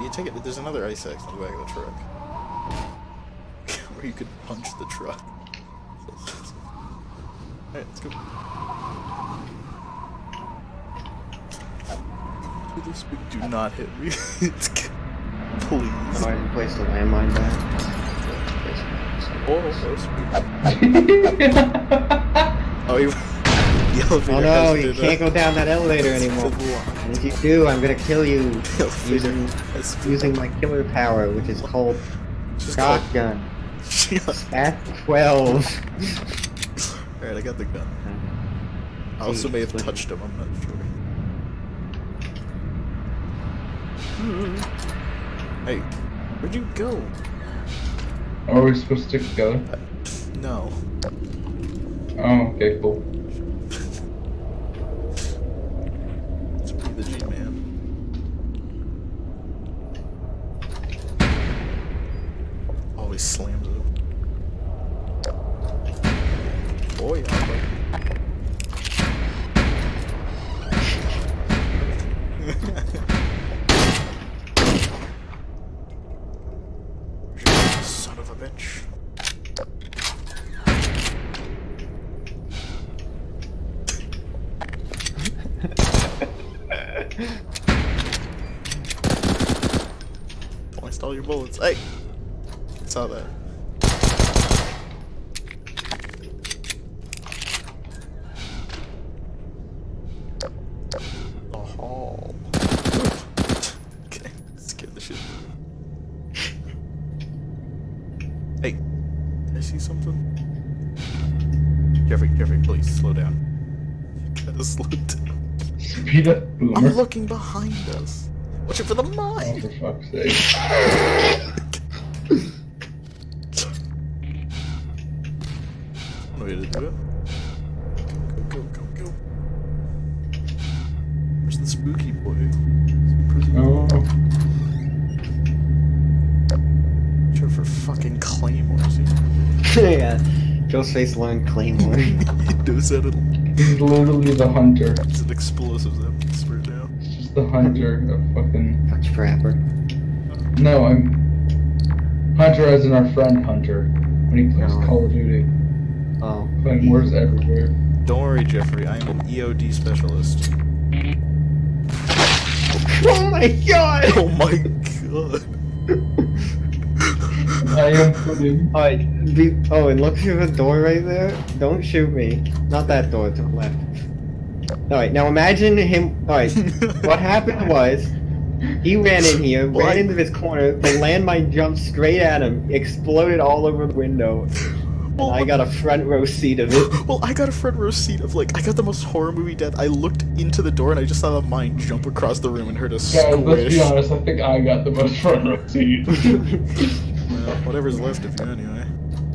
You take it. There's another ice axe in the back of the truck. Where you could punch the truck. Alright, let's go. Do this, do not hit me. Please. Oh, I didn't place the landmine back. Oh, so sweet. Oh, you. The elevator Oh no, you been, can't go down that elevator anymore. And if you do, I'm gonna kill you using using my killer power, which is called just shotgun. Shot. At 12. Alright, I got the gun. I also may have touched him, I'm not sure. Hmm. Hey, where'd you go? Are we supposed to stick together? No. Oh, okay, cool. Let's be the G man. Always slams it. Yeah. Son of a bitch. Don't waste all your bullets. Hey! Saw that. Hall. okay, scared the shit. hey, did I see something? Jeffrey, Jeffrey, please slow down. You gotta slow down. Speed up, I'm looking behind us. Watch it for the Oh, mine. for fuck's sake. Way to do it. Go, go, go, go. Where's the spooky boy? Oh, Sure for fucking claymores. He yeah. Ghostface learned Claymore. he knows how to. He's literally the hunter. It's an explosives atmosphere now. He's just the hunter of fucking. Fuck Trapper. No, I'm. Hunter as in our friend Hunter. When he plays Oh. Call of Duty. Oh. Claymores everywhere. Don't worry, Jeffrey. I am an EOD specialist. Oh my god! Oh my god. I am putting. Alright, be- oh, and look through the door right there. Don't shoot me. Not that door to the left. Alright, now imagine him. Alright, what happened was he ran in here, Well, I- ran into this corner, the landmine jumped straight at him, exploded all over the window, Well, I got a front row seat of it. Well, I got a front row seat of like I got the most horror movie death. I looked into the door and I just saw the mine jump across the room and heard a Guys, let's be honest, I think I got the most front row seat. Well, whatever's left of you anyway.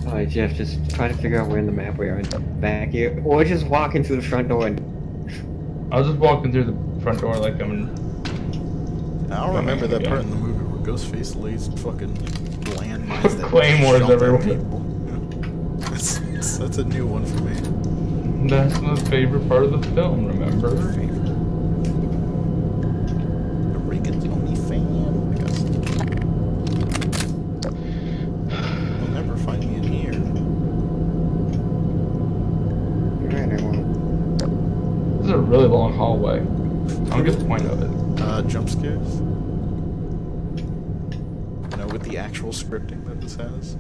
Oh, Alright, Jeff, just try to figure out where in the map we are. Back here, or just walk into the front door and. I was just walking through the front door like I'm. I don't remember that part in the movie where Ghostface lays fucking landmines that Claymores jump everywhere. people. That's, that's, that's a new one for me. That's my favorite part of the film, remember? The Reagan's only fan. I guess. You'll never find me in here. Alright, I won't. This is a really long hallway. I don't get the point of it. Uh, jump scares. You know, with the actual scripting that this has.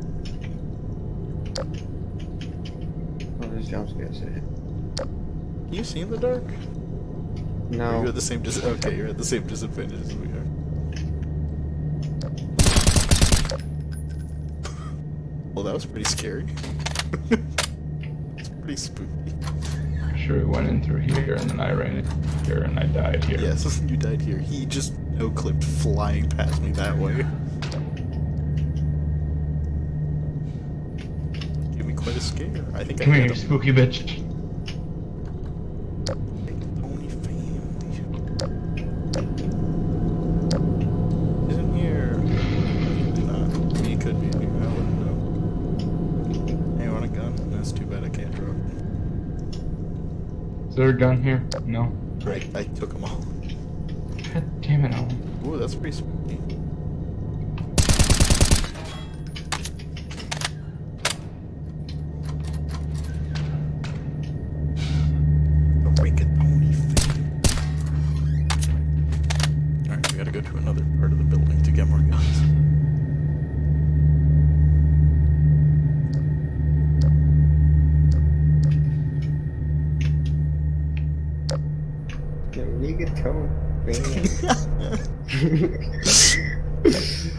Oh, there's jump scares here. Can you see in the dark? No. You're at the same dis- okay, you're at the same disadvantage as we are. Well, that was pretty scary. it's pretty spooky. Sure, we went in through here and then I ran in here and I died here. Yes, you died here. He just no clipped flying past me that way. Give me quite a scare. I think Come I here, you spooky bitch. Is there a gun here? No. Right, I took them all. God damn it, Owen. Ooh, that's pretty spooky. Alright, we gotta go to another part of the building to get more guns. I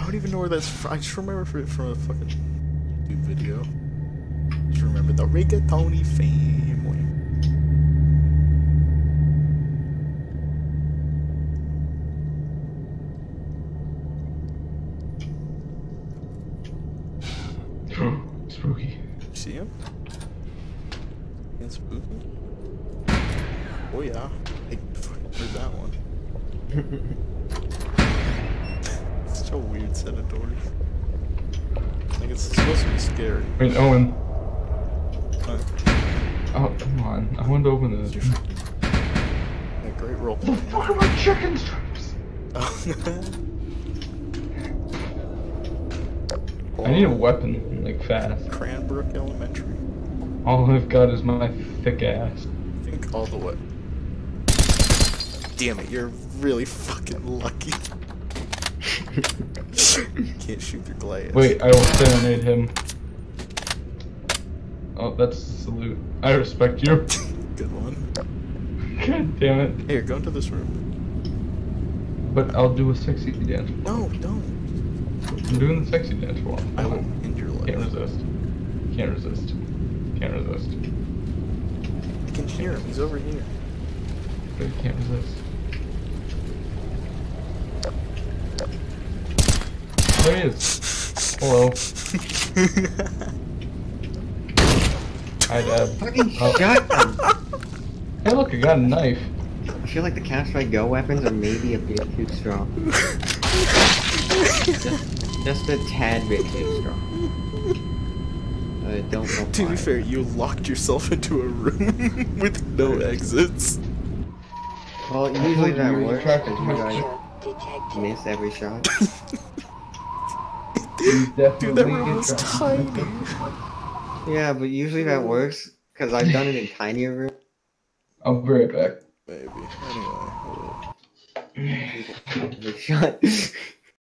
don't even know where that's from. I just remember it from a fucking YouTube video. Just remember the rigatoni family. Spooky. See him? It's spooky. Oh yeah. Hey, fuck, where's that one? Such a weird set of doors. Like it's supposed to be scary. Wait, Owen. Huh? Oh, come on. I wanted to open It's this. your yeah, great role playing. What are my chicken strips? I need a weapon, like fast. Cranbrook Elementary. All I've got is my thick ass. I think all the way. Damn it, you're really fucking lucky. Can't shoot through glass. Wait, I will serenade him. Oh, that's a salute. I respect you. Good one. God damn it. Here, go into this room. But I'll do a sexy dance. No, don't. I'm doing the sexy dance for him. I will end your Can't life. resist. Can't resist. Can't resist. I can hear him. He's over here. But I can't resist. There he is. Hello. Hi, Dad. Fucking Oh. shotgun. Hey, look, I got a knife. I feel like the Castaway Go weapons are maybe a bit too strong. just, just a tad bit too strong. I don't know. to be fair, you locked yourself into a room with no exits. Well, usually that You're works attracted you guys miss every shot. Dude, that room was tiny. Yeah, but usually that works because I've done it in tinier rooms. I'll be right back. Maybe. Anyway. Every shot.